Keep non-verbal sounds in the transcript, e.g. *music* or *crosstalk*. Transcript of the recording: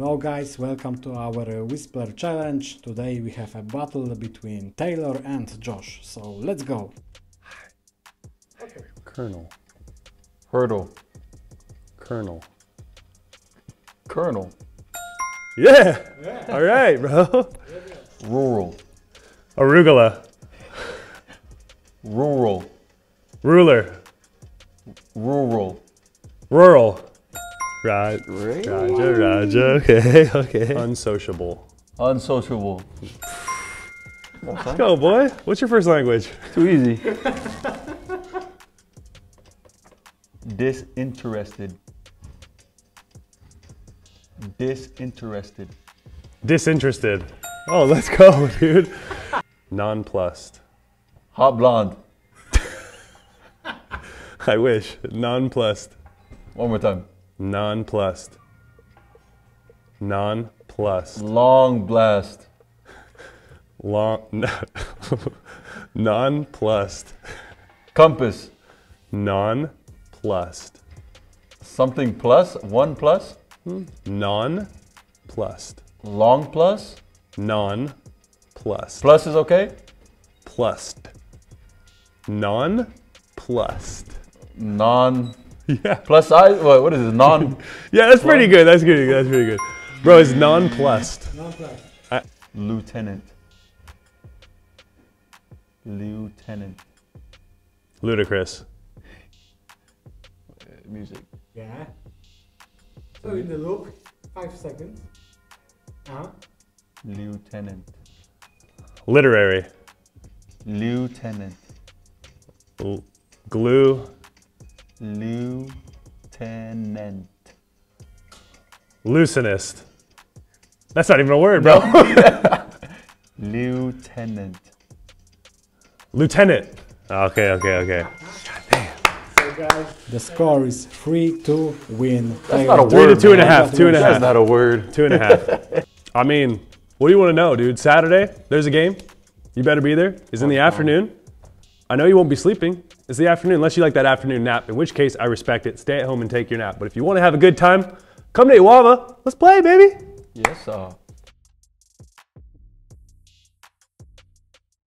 Hello guys, welcome to our uh, Whisper Challenge. Today we have a battle between Taylor and Josh, so let's go. Colonel. Hurdle. Colonel. Colonel. Yeah. All right, bro. Rural. Arugula. Rural. Ruler. Rural. Rural. Right. Roger, Roger. Okay, *laughs* okay. Unsociable. Unsociable. Let's go, boy. What's your first language? Too easy. *laughs* Disinterested. Disinterested. Disinterested. Oh, let's go, *laughs* dude. Nonplussed. Hot blonde. I wish. Nonplussed. One more time. Nonplussed. Nonplussed. Long blast. Long. *laughs* Nonplussed. Compass. Nonplussed. Something plus. One plus. Nonplussed. Long plus. Nonplussed. Plus is okay. Plussed. Nonplussed. Non. Yeah. Plus size. What, what is it? Non. *laughs* Yeah, that's pretty good. That's good. That's pretty good. Bro, it's nonplussed. Lieutenant. Lieutenant. Ludicrous. Uh, music. Yeah. So in the loop, 5 seconds. Uh-huh. Lieutenant. Literary. Lieutenant. L- glue. Lieutenant. Loosenist. That's not even a word, bro. *laughs* Lieutenant. Lieutenant. Okay, okay, okay. Guys. The score is 3 2 win. That's not a Three to word. two and a half. Two That's not a word. Two and a half. I mean, what do you want to know, dude? Saturday, there's a game. You better be there. It's in the oh, afternoon. I know you won't be sleeping. It's the afternoon, unless you like that afternoon nap, in which case I respect it. Stay at home and take your nap. But if you want to have a good time, come to Iława. Let's play, baby. Yes, sir.